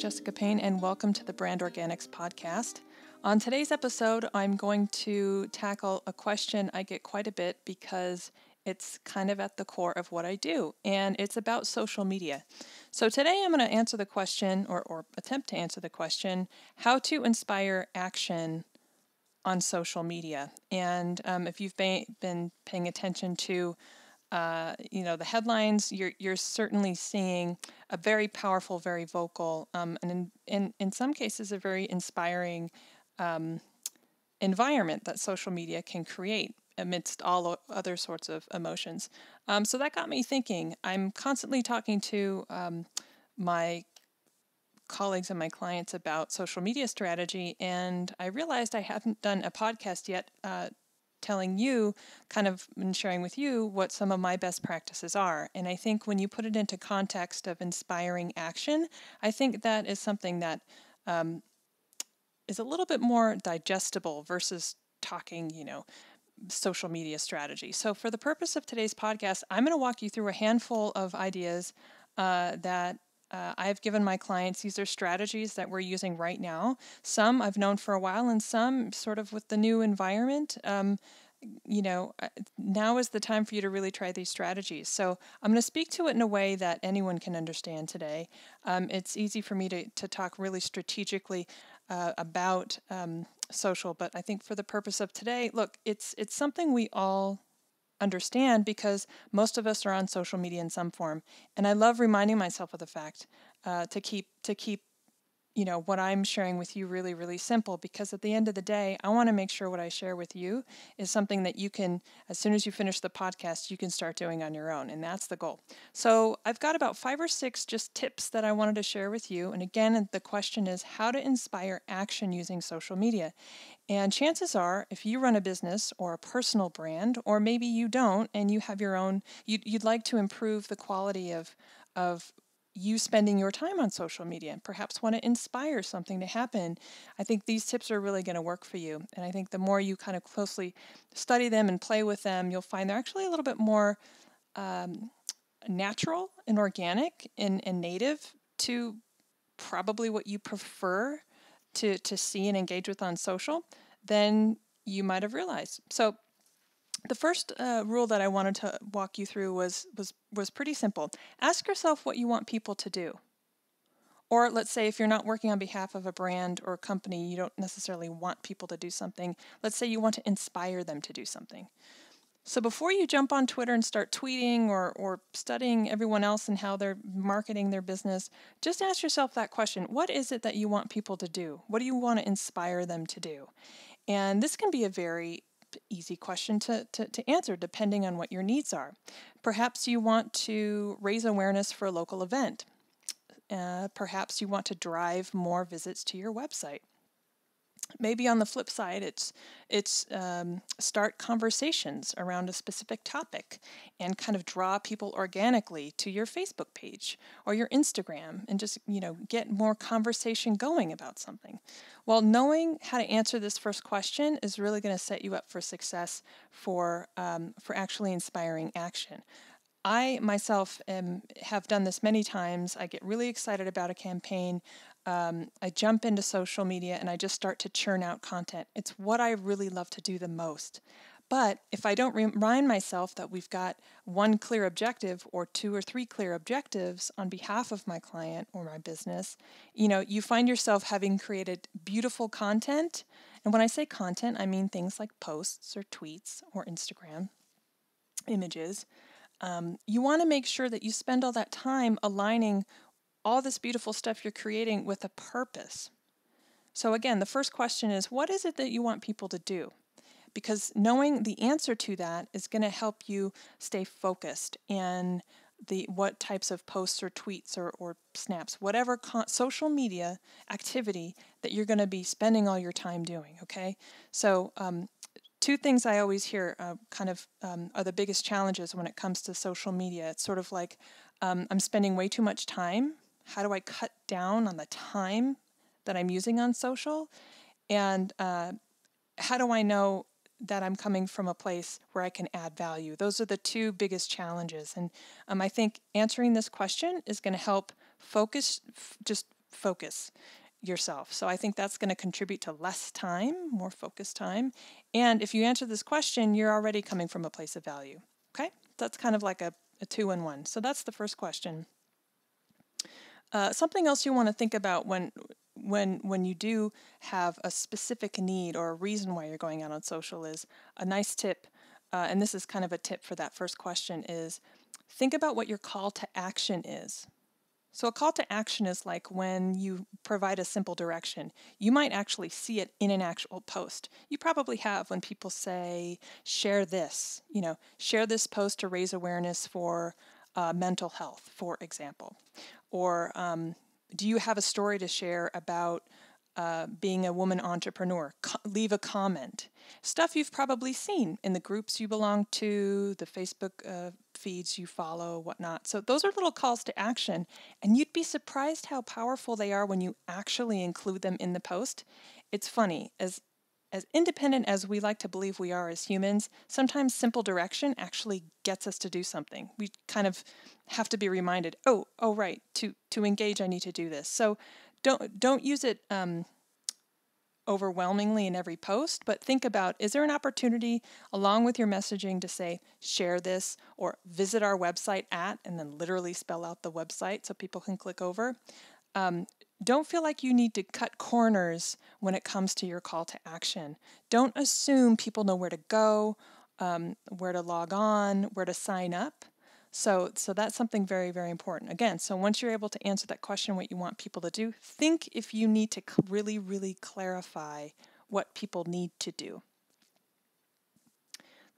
Jessica Payne, and welcome to the Brand Organics podcast. On today's episode, I'm going to tackle a question I get quite a bit because it's kind of at the core of what I do, and it's about social media. So, today I'm going to answer the question, or, or attempt to answer the question, how to inspire action on social media. And um, if you've been, been paying attention to uh, you know the headlines you're you're certainly seeing a very powerful very vocal um, and in, in in some cases a very inspiring um, environment that social media can create amidst all other sorts of emotions. Um, so that got me thinking. I'm constantly talking to um, my colleagues and my clients about social media strategy and i realized i haven't done a podcast yet uh, telling you, kind of and sharing with you what some of my best practices are. And I think when you put it into context of inspiring action, I think that is something that um, is a little bit more digestible versus talking, you know, social media strategy. So, for the purpose of today's podcast, I'm going to walk you through a handful of ideas uh, that uh, I've given my clients. These are strategies that we're using right now. Some I've known for a while, and some sort of with the new environment. Um, you know, uh, now is the time for you to really try these strategies. So I'm going to speak to it in a way that anyone can understand today. Um, it's easy for me to, to talk really strategically uh, about um, social, but I think for the purpose of today, look, it's it's something we all understand because most of us are on social media in some form. And I love reminding myself of the fact uh, to keep to keep you know what i'm sharing with you really really simple because at the end of the day i want to make sure what i share with you is something that you can as soon as you finish the podcast you can start doing on your own and that's the goal. So i've got about five or six just tips that i wanted to share with you and again the question is how to inspire action using social media? And chances are, if you run a business or a personal brand, or maybe you don't and you have your own, you'd, you'd like to improve the quality of, of you spending your time on social media and perhaps want to inspire something to happen, I think these tips are really going to work for you. And I think the more you kind of closely study them and play with them, you'll find they're actually a little bit more um, natural and organic and, and native to probably what you prefer to, to see and engage with on social than you might have realized. So the first uh, rule that I wanted to walk you through was was was pretty simple. Ask yourself what you want people to do. Or let's say if you're not working on behalf of a brand or a company, you don't necessarily want people to do something. Let's say you want to inspire them to do something. So before you jump on Twitter and start tweeting or, or studying everyone else and how they're marketing their business, just ask yourself that question. What is it that you want people to do? What do you want to inspire them to do? And this can be a very easy question to, to, to, answer depending on what your needs are. Perhaps you want to raise awareness for a local event. Uh, perhaps you want to drive more visits to your website. Maybe on the flip side, it's it's um, start conversations around a specific topic and kind of draw people organically to your Facebook page or your Instagram and just you know get more conversation going about something. Well, knowing how to answer this first question is really going to set you up for success for um, for actually inspiring action. I myself am, have done this many times. I get really excited about a campaign um, I jump into social media and I just start to churn out content. It's what I really love to do the most. But if I don't remind myself that we've got one clear objective or two or three clear objectives on behalf of my client or my business, you know, you find yourself having created beautiful content. And when I say content, I mean things like posts or tweets or Instagram images. Um, you want to make sure that you spend all that time aligning all this beautiful stuff you're creating with a purpose. So, again, the first question is what is it that you want people to do? Because knowing the answer to that is going to help you stay focused and the what types of posts or tweets or, or snaps, whatever con- social media activity that you're going to be spending all your time doing. Okay, so um, two things I always hear uh, kind of um, are the biggest challenges when it comes to social media. It's sort of like um, I'm spending way too much time how do I cut down on the time that I'm using on social? And uh, how do I know that I'm coming from a place where I can add value? Those are the two biggest challenges. And um, I think answering this question is going to help focus, f- just focus yourself. So I think that's going to contribute to less time, more focused time. And if you answer this question, you're already coming from a place of value. Okay? That's kind of like a, a two in one. So that's the first question. Uh, something else you want to think about when when when you do have a specific need or a reason why you're going out on social is a nice tip, uh, and this is kind of a tip for that first question is think about what your call to action is. So, a call to action is like when you provide a simple direction. You might actually see it in an actual post. You probably have when people say, share this, you know, share this post to raise awareness for uh, mental health, for example. Or um, do you have a story to share about uh, being a woman entrepreneur. Co- leave a comment. Stuff you've probably seen in the groups you belong to, the Facebook uh, feeds you follow, whatnot. So those are little calls to action, and you'd be surprised how powerful they are when you actually include them in the post. It's funny as as independent as we like to believe we are as humans, sometimes simple direction actually gets us to do something. We kind of have to be reminded, oh, oh, right, to to engage, I need to do this. So don't don't use it um, overwhelmingly in every post, but think about is there an opportunity along with your messaging to say share this or visit our website at and then literally spell out the website so people can click over. Um, don't feel like you need to cut corners when it comes to your call to action. Don't assume people know where to go, um, where to log on, where to sign up. So, so that's something very, very important. Again, so once you're able to answer that question, what you want people to do, think if you need to really, really clarify what people need to do.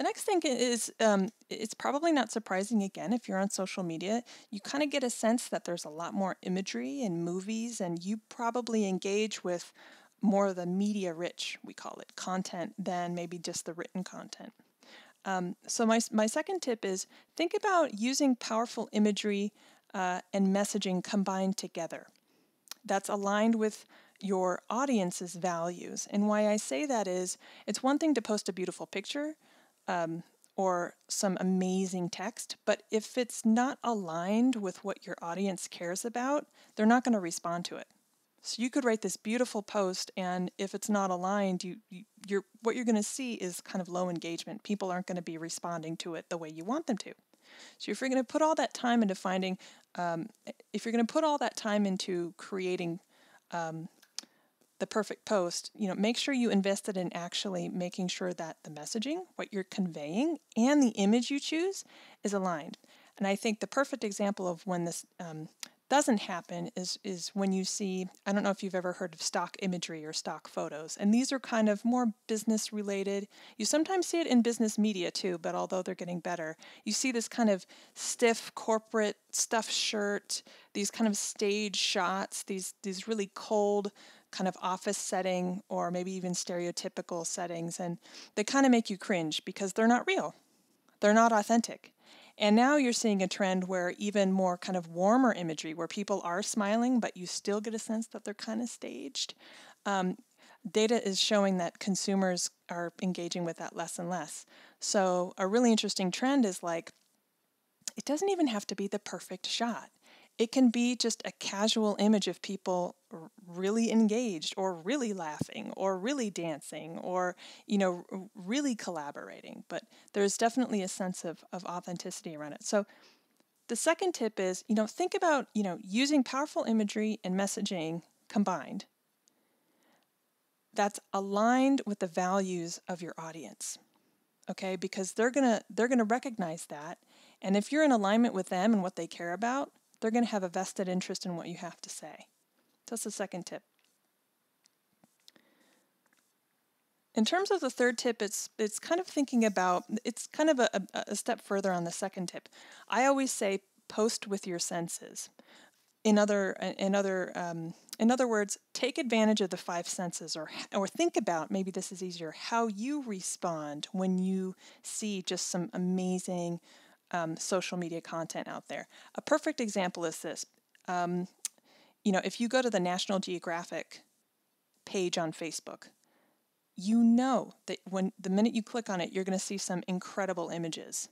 The next thing is um, it's probably not surprising again if you're on social media, you kind of get a sense that there's a lot more imagery in movies, and you probably engage with more of the media rich, we call it, content than maybe just the written content. Um, so my, my second tip is think about using powerful imagery uh, and messaging combined together. That's aligned with your audience's values. And why I say that is it's one thing to post a beautiful picture um, or some amazing text, but if it's not aligned with what your audience cares about, they're not going to respond to it. So you could write this beautiful post, and if it's not aligned, you, you you're what you're going to see is kind of low engagement. People aren't going to be responding to it the way you want them to. So if you're going to put all that time into finding, um, if you're going to put all that time into creating um, the perfect post, you know, make sure you invested in actually making sure that the messaging, what you're conveying, and the image you choose is aligned. And I think the perfect example of when this um, doesn't happen is is when you see I don't know if you've ever heard of stock imagery or stock photos and these are kind of more business related. You sometimes see it in business media too, but although they're getting better, you see this kind of stiff corporate stuff shirt, these kind of stage shots, these these really cold kind of office setting or maybe even stereotypical settings and they kind of make you cringe because they're not real. They're not authentic. And now you're seeing a trend where even more kind of warmer imagery, where people are smiling, but you still get a sense that they're kind of staged. Um, data is showing that consumers are engaging with that less and less. So, a really interesting trend is like, it doesn't even have to be the perfect shot. It can be just a casual image of people really engaged or really laughing or really dancing or, you know, really collaborating. But there's definitely a sense of, of authenticity around it. So the second tip is, you know, think about, you know, using powerful imagery and messaging combined that's aligned with the values of your audience okay because they're to they're to recognize that and if you're in alignment with them and what they care about they're going to have a vested interest in what you have to say. That's the second tip. In terms of the third tip, it's it's kind of thinking about it's kind of a, a, step further on the second tip. I always say post with your senses. In other in other um, in other words, take advantage of the five senses, or or think about maybe this is easier how you respond when you see just some amazing um, social media content out there. A perfect example is this. Um, you know, if you go to the National Geographic page on Facebook, you know that when the minute you click on it, you're going to see some incredible images.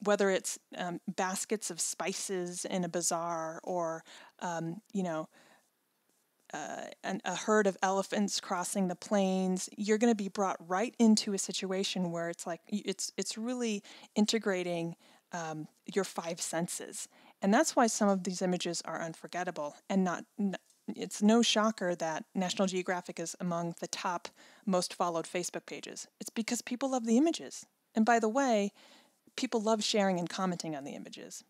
Whether it's um, baskets of spices in a bazaar or, um, you know, uh, an, a herd of elephants crossing the plains, you're going to be brought right into a situation where it's like it's it's really integrating um, your five senses, and that's why some of these images are unforgettable and not. it's no shocker that National Geographic is among the top most followed Facebook pages. It's because people love the images. And by the way, people love sharing and commenting on the images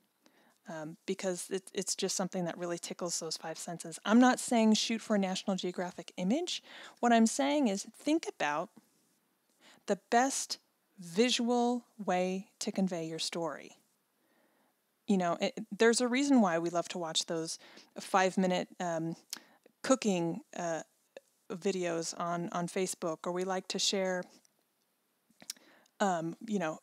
um, because it, it's just something that really tickles those five senses. I'm not saying shoot for a National Geographic image. What I'm saying is think about the best visual way to convey your story. You know, it, there's a reason why we love to watch those five minute um, cooking uh, videos on, on Facebook, or we like to share, um, you know,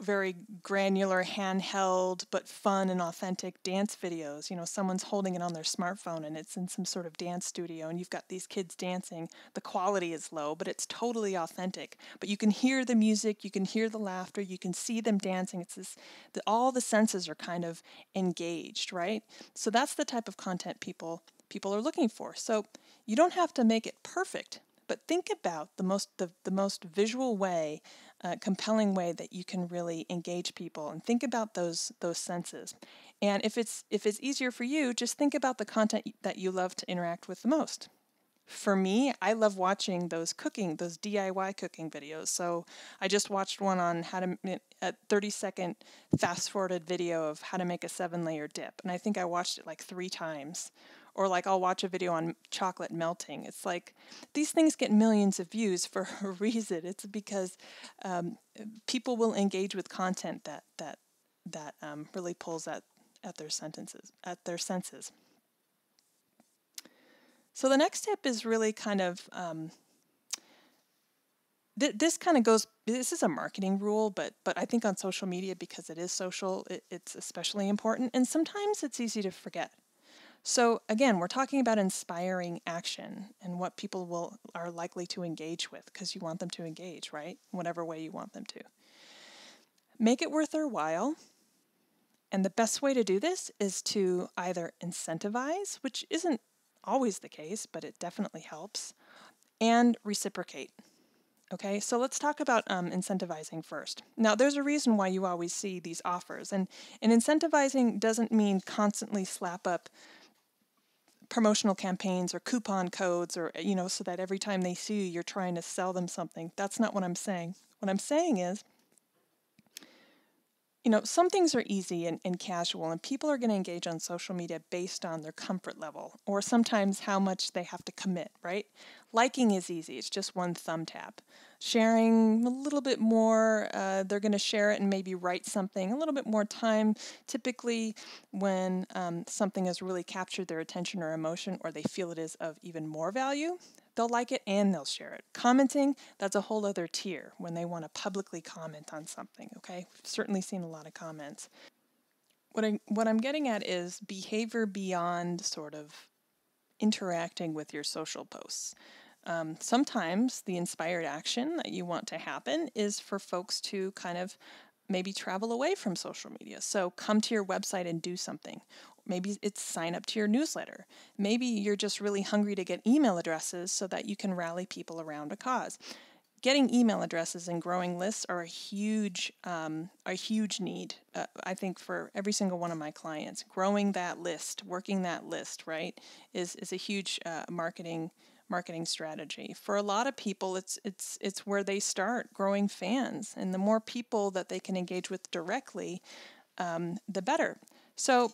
very granular, handheld, but fun and authentic dance videos. You know, someone's holding it on their smartphone and it's in some sort of dance studio, and you've got these kids dancing. The quality is low, but it's totally authentic. But you can hear the music, you can hear the laughter, you can see them dancing. It's this, the, all the senses are kind of engaged, right? So that's the type of content people people are looking for. So you don't have to make it perfect, but think about the most the, the most visual way uh, compelling way that you can really engage people and think about those those senses. And if it's if it's easier for you just think about the content that you love to interact with the most. For me i love watching those cooking those diy cooking videos. So i just watched one on how to a 30 second fast forwarded video of how to make a seven layer dip and i think i watched it like three times or like I'll watch a video on chocolate melting. It's like these things get millions of views for a reason. It's because um, people will engage with content that that that um, really pulls at at their sentences at their senses. So the next tip is really kind of um, th- this kind of goes. This is a marketing rule, but but I think on social media because it is social, it, it's especially important. And sometimes it's easy to forget. So again, we're talking about inspiring action and what people will are likely to engage with because you want them to engage, right? Whatever way you want them to. Make it worth their while. And the best way to do this is to either incentivize, which isn't always the case, but it definitely helps, and reciprocate. Okay, so let's talk about um, incentivizing first. Now, there's a reason why you always see these offers, and, and incentivizing doesn't mean constantly slap up promotional campaigns or coupon codes or you know so that every time they see you you're trying to sell them something. That's not what i'm saying. What i'm saying is you know some things are easy and, and casual and people are going to engage on social media based on their comfort level or sometimes how much they have to commit right? Liking is easy. It's just one thumb tap sharing a little bit more. Uh, they're going to share it and maybe write something a little bit more time. Typically, when um, something has really captured their attention or emotion, or they feel it is of even more value, they'll like it and they'll share it. Commenting, that's a whole other tier when they want to publicly comment on something, okay? We've certainly seen a lot of comments. What, I, what I'm getting at is behavior beyond sort of interacting with your social posts. Um, sometimes the inspired action that you want to happen is for folks to kind of maybe travel away from social media. So come to your website and do something. Maybe it's sign up to your newsletter. Maybe you're just really hungry to get email addresses so that you can rally people around a cause. Getting email addresses and growing lists are a huge, um, a huge need. Uh, I think for every single one of my clients, growing that list, working that list, right, is is a huge uh, marketing marketing strategy. For a lot of people, it's it's it's where they start growing fans, and the more people that they can engage with directly, um, the better. So,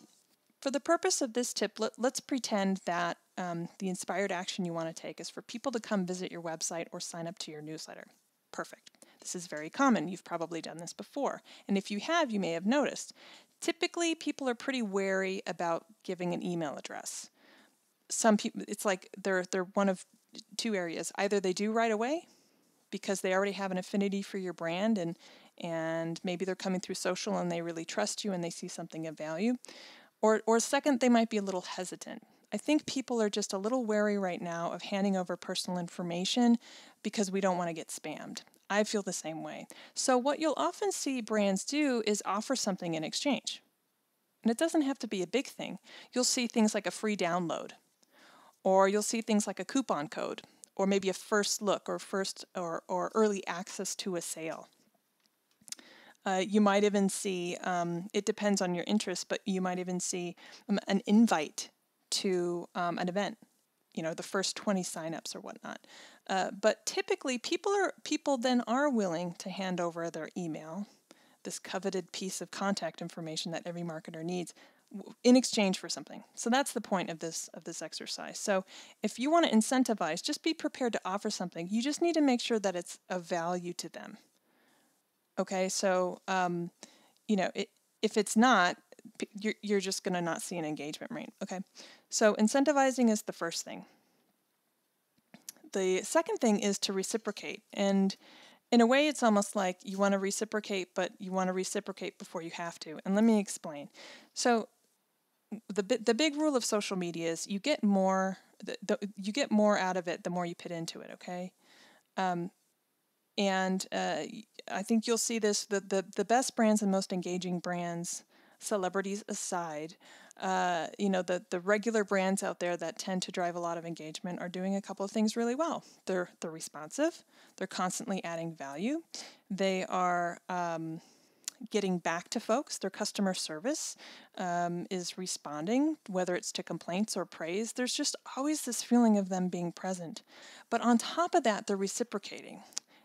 for the purpose of this tip, let, us pretend that um, the inspired action you want to take is for people to come visit your website or sign up to your newsletter. Perfect. This is very common. You've probably done this before. And if you have, you may have noticed. Typically, people are pretty wary about giving an email address some people it's like they're they're one of two areas either they do right away because they already have an affinity for your brand and and maybe they're coming through social and they really trust you and they see something of value or or second they might be a little hesitant I think people are just a little wary right now of handing over personal information because we don't want to get spammed. I feel the same way. So, what you'll often see brands do is offer something in exchange. And it doesn't have to be a big thing. You'll see things like a free download Or you'll see things like a coupon code, or maybe a first look, or first or, or early access to a sale. Uh, you might even see, um, it depends on your interest, but you might even see um, an invite to um, an event, you know, the first 20 signups or whatnot. Uh, but typically, people are people then are willing to hand over their email, this coveted piece of contact information that every marketer needs, in exchange for something. So that's the point of this of this exercise. So if you want to incentivize, just be prepared to offer something. You just need to make sure that it's of value to them. Okay, so um, you know, it, if it's not, you're, you're just going to not see an engagement rate. Okay, so incentivizing is the first thing. The second thing is to reciprocate. And in a way, it's almost like you want to reciprocate, but you want to reciprocate before you have to. And let me explain. So, the the big rule of social media is you get more the, the, you get more out of it the more you put into it. Okay, um, and uh, I think you'll see this the, the, the best brands and most engaging brands, celebrities aside, uh, you know, the, the regular brands out there that tend to drive a lot of engagement are doing a couple of things really well. They're, they're responsive, they're constantly adding value, they are um, getting back to folks. Their customer service um, is responding, whether it's to complaints or praise. There's just always this feeling of them being present. But on top of that, they're reciprocating.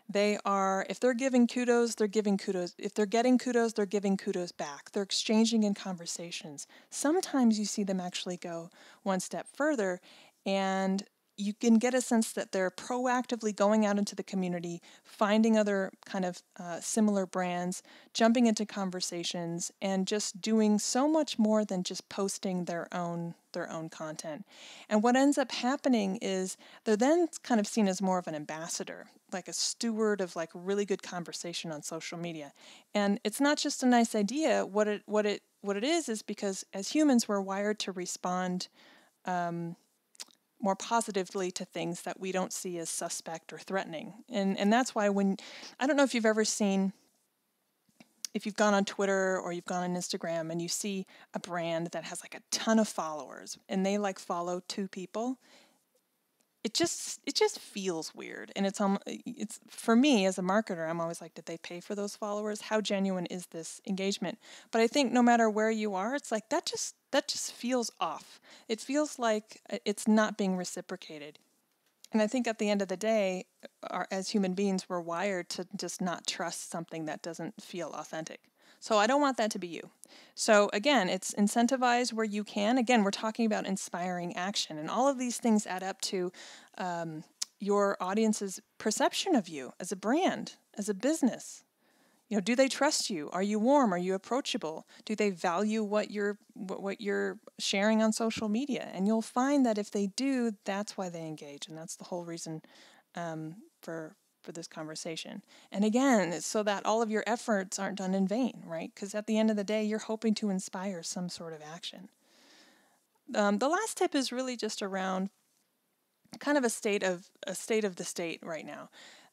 They are, if they're giving kudos, they're giving kudos. If they're getting kudos, they're giving kudos back. They're exchanging in conversations. Sometimes you see them actually go one step further and you can get a sense that they're proactively going out into the community, finding other kind of uh, similar brands, jumping into conversations, and just doing so much more than just posting their own their own content. And what ends up happening is they're then kind of seen as more of an ambassador, like a steward of like really good conversation on social media. And it's not just a nice idea. What it what it what it is is because as humans we're wired to respond. Um, more positively to things that we don't see as suspect or threatening. And and that's why when I don't know if you've ever seen if you've gone on Twitter or you've gone on Instagram and you see a brand that has like a ton of followers and they like follow two people, it just it just feels weird and it's um it's for me as a marketer i'm always like did they pay for those followers? How genuine is this engagement? But i think no matter where you are it's like that just that just feels off. It feels like uh, it's not being reciprocated. And i think at the end of the day our, as human beings we're wired to just not trust something that doesn't feel authentic so I don't want that to be you. So again, it's incentivize where you can. Again, we're talking about inspiring action, and all of these things add up to um, your audience's perception of you as a brand, as a business. You know, do they trust you? Are you warm? Are you approachable? Do they value what you're what you're sharing on social media? And you'll find that if they do, that's why they engage, and that's the whole reason um, for for this conversation. And again, so that all of your efforts aren't done in vain, right? Because at the end of the day, you're hoping to inspire some sort of action. Um, the last tip is really just around kind of a state of a state of the state right now.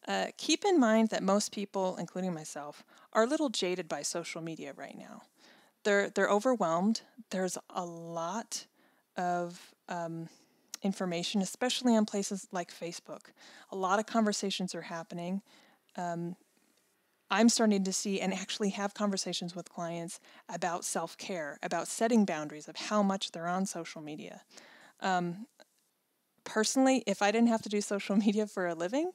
Uh, keep in mind that most people, including myself, are a little jaded by social media right now. They're they're overwhelmed. There's a lot of um, information, especially on places like Facebook. A lot of conversations are happening. Um, I'm starting to see and actually have conversations with clients about self care, about setting boundaries of how much they're on social media. Um, personally, if I didn't have to do social media for a living,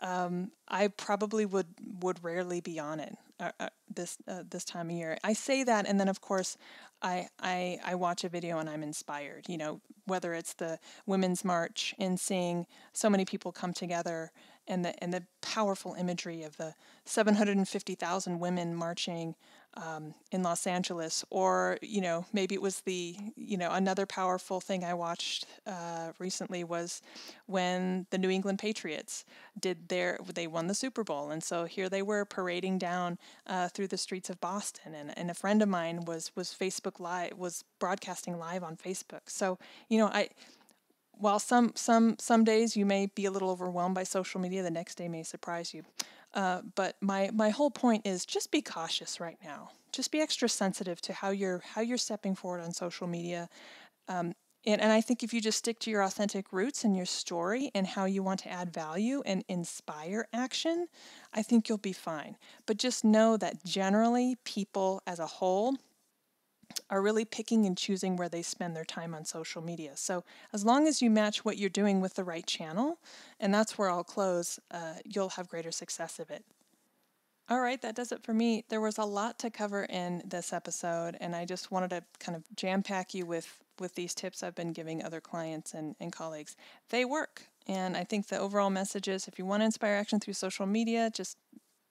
um, I probably would would rarely be on it uh, uh, this uh, this time of year. I say that, and then of course, I, I I watch a video and I'm inspired. You know, whether it's the Women's March and seeing so many people come together and the and the powerful imagery of the 750,000 women marching um, in Los Angeles, or you know maybe it was the you know another powerful thing I watched uh, recently was when the New England Patriots did their they won the Super Bowl, and so here they were parading down uh, through the streets of Boston, and, and a friend of mine was was Facebook live was broadcasting live on Facebook. So you know I while some some some days you may be a little overwhelmed by social media, the next day may surprise you. Uh, but my my whole point is just be cautious right now. Just be extra sensitive to how you're how you're stepping forward on social media. Um, And, and I think if you just stick to your authentic roots and your story and how you want to add value and inspire action, I think you'll be fine. But just know that generally, people as a whole are really picking and choosing where they spend their time on social media. So, as long as you match what you're doing with the right channel, and that's where I'll close, uh, you'll have greater success of it. All right, that does it for me. There was a lot to cover in this episode, and I just wanted to kind of jam pack you with with these tips I've been giving other clients and, and colleagues. They work. And I think the overall message is if you want to inspire action through social media, just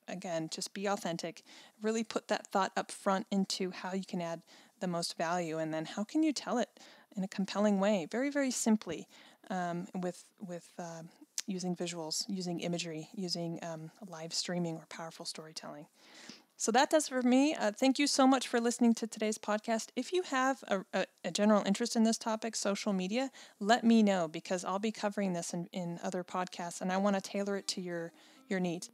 again, just be authentic. Really put that thought up front into how you can add the most value, and then how can you tell it in a compelling way, very, very simply, um, with with uh, using visuals, using imagery, using um, live streaming or powerful storytelling. So that does for me. Uh, thank you so much for listening to today's podcast. If you have a, a, a, general interest in this topic, social media, let me know because I'll be covering this in, in other podcasts and I want to tailor it to your, your needs.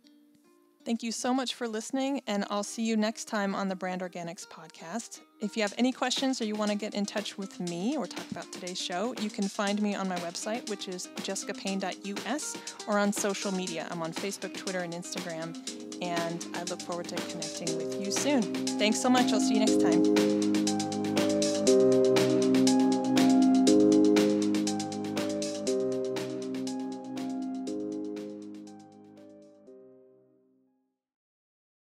Thank you so much for listening, and I'll see you next time on the Brand Organics podcast. If you have any questions or you want to get in touch with me or talk about today's show, you can find me on my website, which is jessicapayne.us, or on social media. I'm on Facebook, Twitter, and Instagram, and I look forward to connecting with you soon. Thanks so much. I'll see you next time.